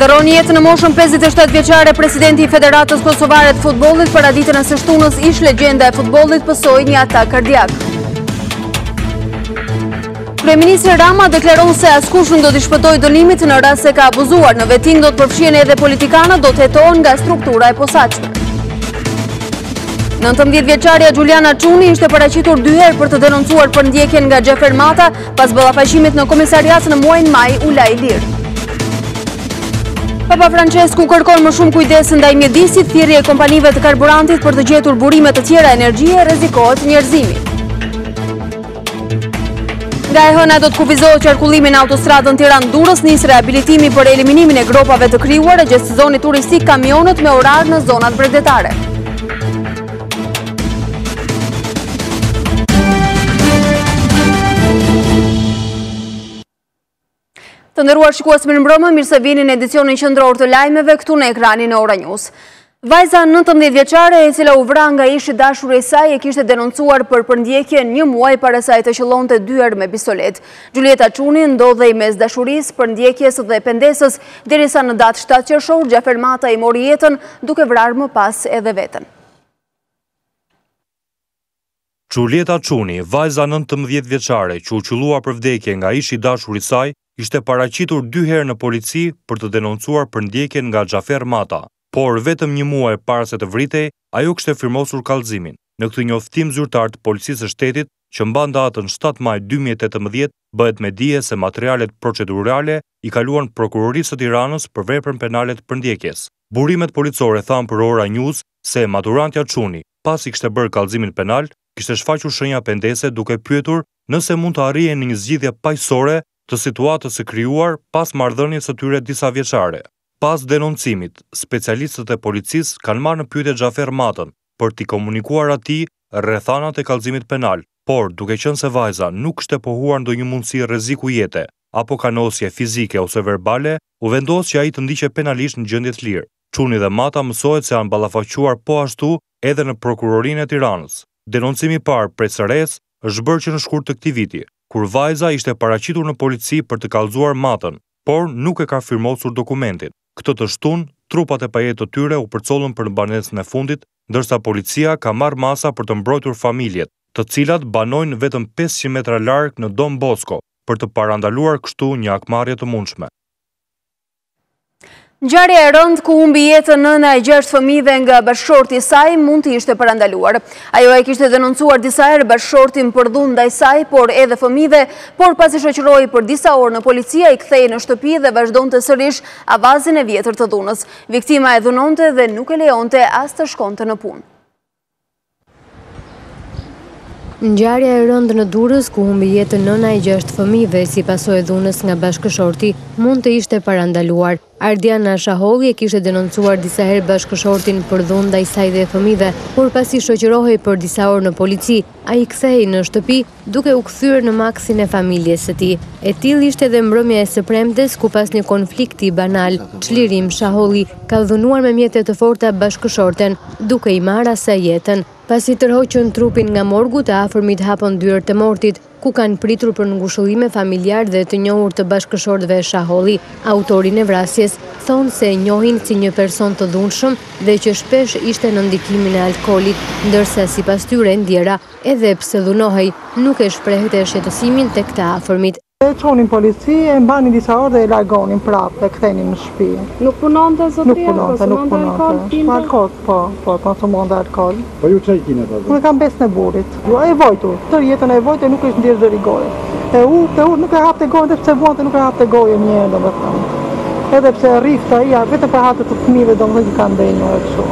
Ndërron jetë në moshën 57 vjeçare presidenti i Federatës Kosovare të Futbollit paraditen e së shtunës ish legjenda e futbollit pësoi një atak kardiak. Kryeministri Rama deklaron se askush nuk do t'i shpëtojë dënimit në rast se ka abuzuar. Në veting do të përfshihen edhe politikanët, do të hetohen nga struktura e posaçme. 19 vjeçarja Xhuliana Çuni ishte paraqitur dy herë për të denoncuar përndjekjen nga Xhafer Mata pas ballafaqimit në komisariat në muajin maj u la i lirë. Papa Francesku kërkon më shumë kujdes ndaj mjedisit, thirrje kompanive të karburantit për të gjetur burime të tjera energjie, rrezikohet njerëzimi. Nga e hëna do të kufizohet qarkullimi në autostradën Tiranë Durrës, nis rehabilitimi për eliminimin e gropave të krijuara gjatë sezonit turistik kamionët me orar në zonat bregdetare. Të nderuar shikues mirëmbrëma, mirë se vini në edicionin qendror të lajmeve këtu në ekranin e Ora News. Vajza 19 vjeçare e cila u vra nga ish i dashuri i saj e kishte denoncuar për përndjekje një muaj para se ai ta qëllonte dy herë me pistoletë. Xhulieta Çuni ndodhej mes dashurisë, përndjekjes dhe pendesës, derisa në datë 7 qershor, Xhafer Mata i mori jetën duke vrarë më pas edhe veten. Xhuljeta Çuni, vajza nëntëmbëdhjetë vjeçare që u qëllua për vdekje nga ish i dashuri i saj, ishte paraqitur dy herë në polici për të denoncuar përndjekjen nga Xhafer Mata, por vetëm një muaj para se të vritej, ajo kishte firmosur kallëzimin. Në këtë njoftim zyrtar të Policisë së Shtetit, që mban datën shtatë maj dy mijë e tetëmbëdhjetë, bëhet me dije se materialet procedurale i kaluan Prokurorisë së Tiranës për veprën penale të përndjekjes. Burimet policore thanë për Ora News se maturantja Çuni, pasi kishte bërë kallëzimin penal, kishte shfaqur shenja pendese duke pyetur nëse mund të arrihej në një zgjidhje paqësore të situatës së krijuar pas marrëdhënies së tyre disavjeçare. Pas denoncimit, specialistët e policisë kanë marrë në pyetje Xhafer Matën për t'i komunikuar atij rrethanat e kallëzimit penal, por duke qenë se vajza nuk kishte pohuar ndonjë mundësi rreziku jete apo kanosje fizike ose verbale, u vendos që ai të ndiqej penalisht në gjendje të lirë. Çuni dhe Mata mësohet se janë ballafaquar po ashtu edhe në Prokurorinë e Tiranës. Denoncimi i parë prej së resë është bërë që në shkurt të këtij viti, kur vajza ishte paraqitur në polici për të kallëzuar Matën, por nuk e ka firmosur dokumentin. Këtë të shtunë, trupat e pajetë të tyre u përcollën për në banesën e fundit, ndërsa policia ka marrë masa për të mbrojtur familjet, të cilat banojnë vetëm pesëqind metra larg në Don Bosko, për të parandaluar kështu një hakmarrje të mundshme. Ngjarja e rëndë ku humbi jetën nëna e gjashtë fëmijëve nga bashkëshorti i saj mund të ishte parandaluar. Ajo e kishte denoncuar disa herë bashkëshortin për dhunë ndaj saj, por edhe fëmijëve, por pasi shoqërohej për disa orë në polici, ai kthehej në shtëpi dhe vazhdonte sërish avazin e vjetër të dhunës. Viktima e dhunonte dhe nuk e lejonte as të shkonte në punë. Ngjarja e rëndë në Durrës, ku humbi jetën nëna e gjashtë fëmijëve si pasojë e dhunës nga bashkëshorti, mund të ishte parandaluar. Ardiana Shaholli e kishte denoncuar disa herë bashkëshortin për dhunë ndaj saj dhe fëmijëve, por pasi shoqërohej për disa orë në polici, Ai kthehej në shtëpi, duke u kthyer në makthin e familjes së tij. E tillë ishte dhe mbrëmja e së premtes, ku pas një konflikti banal, Çlirim Shaholli ka dhunuar me mjete të forta bashkëshorten, duke i marrë asaj jetën. Pasi tërhoqën trupin nga morgu, të afërmit hapën dyert e mortit, ku kanë pritur për ngushëllime familjarë dhe të njohur të bashkëshortëve Shaholli, autorin e vrasjes, thonë se e njohin si një person të dhunshëm, dhe që shpesh ishte nën ndikimin e alkoolit, ndërsa sipas tyre e ndjera, edhe pse dhunohej, nuk e shprehte shqetësimin tek të afërmit. E çonin në polici, e mbanin disa orë dhe e largonin prapë dhe e kthenin në shtëpi. Nuk punonte zotëria, konsumonte alkool, pinte? Alkool, po, po, konsumonte alkool. Po ju ça e kini, të zotë? Unë e kam mbesën e burrit. E vuajtur, tërë jetën e vuajtur, nuk është ndier zëri gojë. E u, të u, nuk e hapte gojën, edhe pse vuante nuk e hapte gojën njëherë domethënë. Edhe pse e rrifte ai, vetëm për hatër të fëmijëve domethënë që ka ndenjur kështu.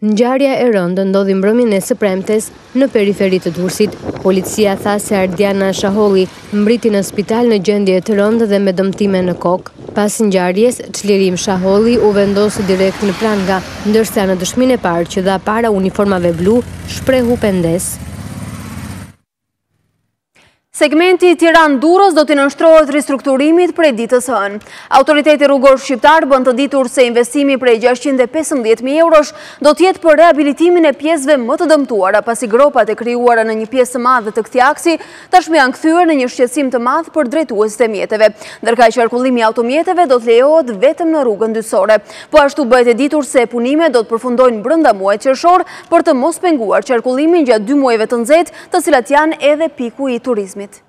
Ngjarja e rëndë ndodhi mbrëmjen e së premtes në periferi të Durrësit. Policia tha se Ardiana Shaholli mbërriti në spital në gjendje të rëndë dhe me dëmtime në kokë. Pas ngjarjes, Çlirim Shaholli u vendos direkt në pranga, ndërsa në dëshminë e parë që dha para uniformave blu, shprehu pendesë. Segmenti Tiranë-Durrës do t'i nënshtrohet ristrukturimit prej ditës së hënë. Autoriteti rrugor shqiptar bën të ditur se investimi prej 615.000 eurosh do të jetë për rehabilitimin e pjesëve më të dëmtuara, pasi gropat e krijuara në një pjesë të madhe të këtij aksi Tashmë janë kthyer në një shqetësim të madh për drejtuesit e mjeteve. Ndërkaq qarkullimi i automjeteve do të lejohet vetëm në rrugën dytësore. Po ashtu bëhet e ditur se punimet do të përfundojnë brenda muajit qershor për të mos penguar qarkullimin gjatë dy muajve të nxehtë, të cilat janë edhe piku i turizmit.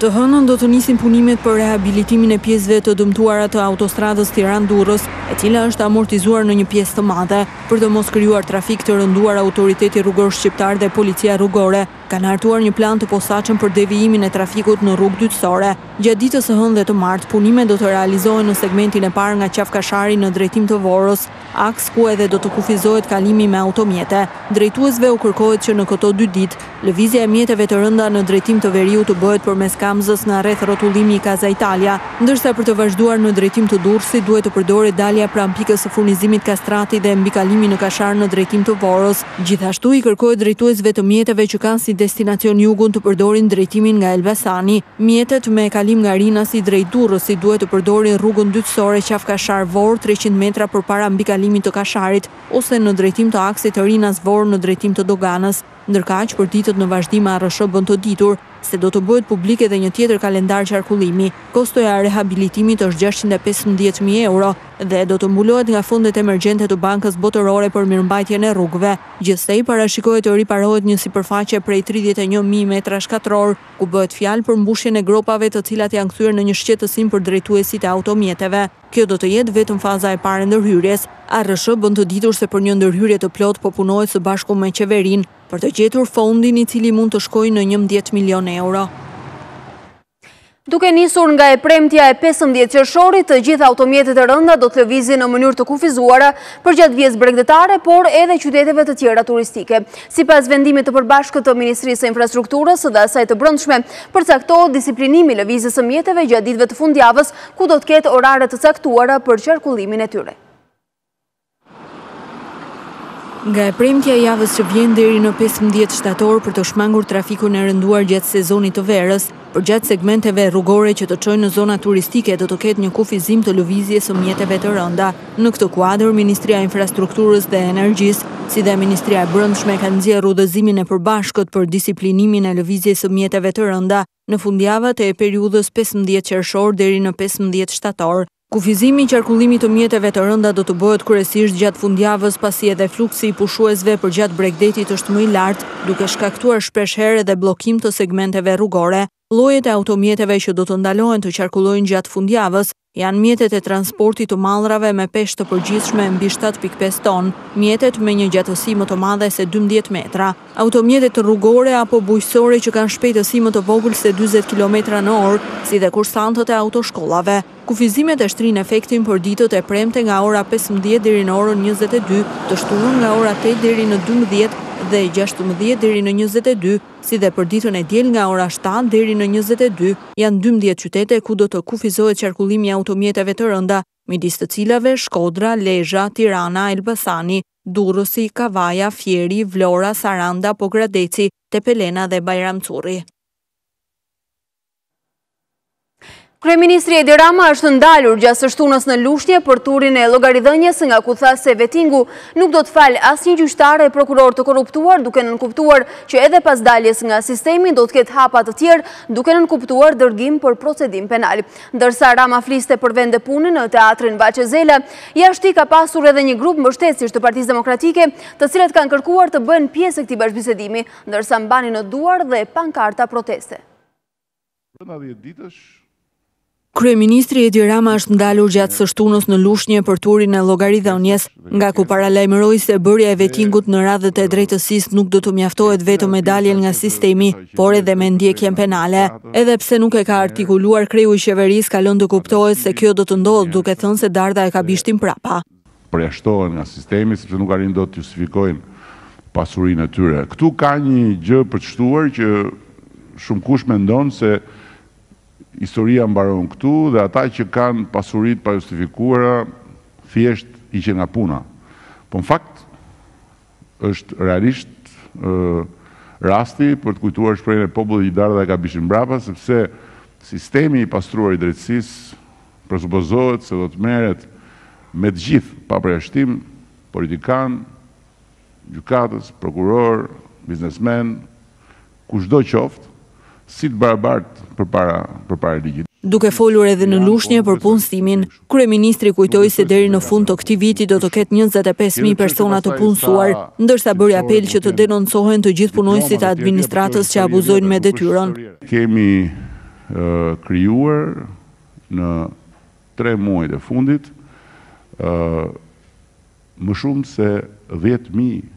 Të hënën do të nisin punimet për rehabilitimin e pjesëve të dëmtuara të autostradës Tiranë-Durrës, e cila është amortizuar në një pjesë të madhe. Për të mos krijuar trafik të rënduar Autoriteti Rrugor Shqiptar dhe Policia Rrugore kanë hartuar një plan të posaçëm për devijimin e trafikut në rrugë dytësore. Gjatë ditës së hënë dhe të martë, punimet do të realizohen në segmentin e parë nga Qafkashari në drejtim të Vorës. aks ku edhe do të kufizohet kalimi me automjete. Drejtuesve u kërkohet që në këto dy ditë, lëvizja e mjeteve të rënda në drejtim të veriut të bëhet përmes Kamzës nga rrethrrotullimi i Casa Italia, ndërsa për të vazhduar në drejtim të Durrësit duhet të përdoret dalja pranë pikës së furnizimit Kastrati dhe mbikalimi në Kashar në drejtim të Vorës. Gjithashtu i kërkohet drejtuesve të mjeteve që kanë si destinacion jugun të përdorin drejtimin nga Elbasani. Mjetet me kalim nga Rinasi drejt Durrësit duhet të përdorin rrugën dytësore Qafë-Kashar-Vorë treqind metra përpara mbikalimit të Kasharit ose në drejtim të aksit të Rinas-Vorë në drejtim të Doganës. Ndërkaq, për ditët në vazhdim ARSH bën të ditur, se do të bëhet publik edhe një tjetër kalendar qarkullimi. Kostoja e rehabilitimit është gjashtëqind e pesëmbëdhjetë mijë euro dhe do të mbulohet nga fondet emergjente të Bankës Botërore për Mirëmbajtjen e Rrugëve. Gjithsej, parashikohet të riparohet një sipërfaqe prej tridhjetë e një mijë metrash katrorë, ku bëhet fjalë për mbushjen e gropave të cilat janë kthyer në një shqetësim për drejtuesit e automjeteve. Kjo do të jetë vetëm faza e parë e ndërhyrjes. ARSH bën të ditur se për një ndërhyrje të plotë po punohet së bashku me qeverinë. Për të gjetur fondin i cili mund të shkojë në njëmbëdhjetë milionë euro. Duke nisur nga e premtja e 15 qershorit, të gjitha automjetet e rënda do të lëvizin në mënyrë të kufizuara përgjatë vijës bregdetare, por edhe qyteteve të tjera turistike. Sipas vendimit të përbashkët të Ministrisë së Infrastrukturës dhe asaj të Brendshme, përcaktohet disiplinimi i lëvizjes së mjeteve gjatë ditëve të fundjavës, ku do të ketë orare të caktuara për qarkullimin e tyre. Nga e premtja e javës që vjen deri në 15 shtator për të shmangur trafikun e rënduar gjatë sezonit të verës, përgjatë segmenteve rrugore që të çojnë në zona turistike do të ketë një kufizim të lëvizjes së mjeteve të rënda. Në këtë kuadër, Ministria e Infrastrukturës dhe Energjisë, si dhe Ministria e Brendshme kanë nxjerrë udhëzimin e përbashkët për disiplinimin e lëvizjes së mjeteve të rënda në fundjavat e periudhës 15 qershor deri në 15 shtator. Kufizimi i qarkullimit të mjeteve të rënda do të bëhet kryesisht gjatë fundjavës pasi edhe fluksi i pushuesve përgjatë bregdetit është më i lartë, duke shkaktuar shpeshherë dhe bllokim të segmenteve rrugore. Llojet e automjeteve që do të ndalohen të qarkullojnë gjatë fundjavës janë mjetet e transportit të mallrave me peshë të përgjithshme mbi shtatë pikë pesë tonë, mjetet me një gjatësi më të madhe se dymbëdhjetë metra, automjetet rrugore apo bujqësore që kanë shpejtësi më të vogël se dyzet kilometra në orë, si dhe kursantët e autoshkollave. Kufizimet e shtrinë efektin për ditët e premte nga ora pesëmbëdhjetë deri në orën njëzet e dy, të shtunën nga ora tetë deri në dymbëdhjetë dhe gjashtëmbëdhjetë deri në njëzet e dy, si dhe për ditën e diel nga ora shtatë deri në njëzet e dy. Janë dymbëdhjetë qytete ku do të kufizohet qarkullimi i automjeteve të rënda, midis të cilave Shkodra, Lezha, Tirana, Elbasani, Durrësi, Kavaja, Fieri, Vlora, Saranda, Pogradeci, Tepelena dhe Bajram Curri. Kryeministri Edi Rama është ndalur gjatë së shtunës në Lushnje për turin e llogaridhënies nga ku tha se vetingu nuk do të falë asnjë gjyqtar e prokuror të korruptuar duke nënkuptuar që edhe pas daljes nga sistemi do të ketë hapa të tjerë duke nënkuptuar dërgim për procedim penal. Ndërsa Rama fliste për vende pune në teatrin Vaçe Zela, jashtë tij ka pasur edhe një grup mbështetësish të Partisë Demokratike, të cilët kanë kërkuar të bëhen pjesë e këtij bashkëbisedimi, ndërsa mbanin në duar dhe pankarta proteste. Kryeministri Edi Rama është ndalur gjatë së shtunës në Lushnje për turin e llogaridhënies Nga ku paralajmëroi se bërja e vetingut në radhët e drejtësisë nuk do të mjaftohet vetëm me daljen nga sistemi, por edhe me ndjekjen penale. Edhe pse nuk e ka artikuluar kreu i qeverisë ka lënë të kuptohet se kjo do të ndodhë, duke thënë se dardha e ka bishtin prapa. përjashtohen nga sistemi sepse nuk arrijnë dot të justifikojnë pasurinë e tyre. Këtu ka një gjë për të shtuar që shumëkush mendon se Historia mbaron këtu dhe ata që kanë pasuri të pajustifikuara thjesht hiqen nga puna. Po në fakt është realisht rasti për të kujtuar shprehjen e popullit që dardha e ka bishtin mbrapa sepse sistemi i pastruar i drejtësisë presupozohet se do të merret me të gjithë pa përjashtim, politikanë, gjykatës, prokurorë, biznesmenë, Kushdo qoftë, si të barabartë përpara përpara ligjit. Duke folur edhe në Lushnje për punësimin, kryeministri kujtoi se deri në fund të këtij viti do të ketë njëzet e pesë mijë persona të punësuar, ndërsa bëri apel që të denoncohen të gjithë punonjësit e administratës që abuzojnë me detyrën. Kemi krijuar në tre muajt e fundit më shumë se dhjetë mijë,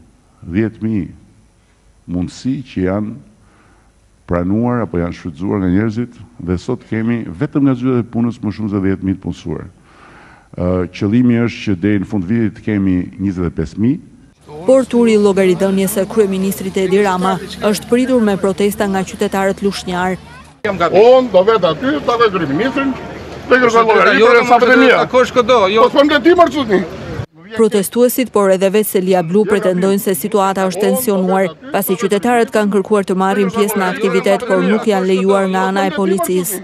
dhjetë mijë, mundësi që janë pranuar apo janë shfrytëzuar nga njerëzit dhe sot kemi vetëm nga zyrat e punës më shumë se dhjetë mijë të punësuar. Qëllimi është që deri në fund të vitit të kemi njëzet e pesë mijë. Por turi i llogaridhënies së kryeministrit Edi Rama është pritur me protesta nga qytetarët lushnjarë. Jam gati. Unë do vete aty, të takoj kryeministrin, dhe kërkoj llogari për hesapet e mia. Takosh këdo, jo. Po s'pam gati më çudni. Protestuesit, por edhe vetë Selia Blu pretendojnë se situata është tensionuar, pasi qytetarët kanë kërkuar të marrin pjesë në aktivitet, por nuk janë lejuar nga ana e policisë.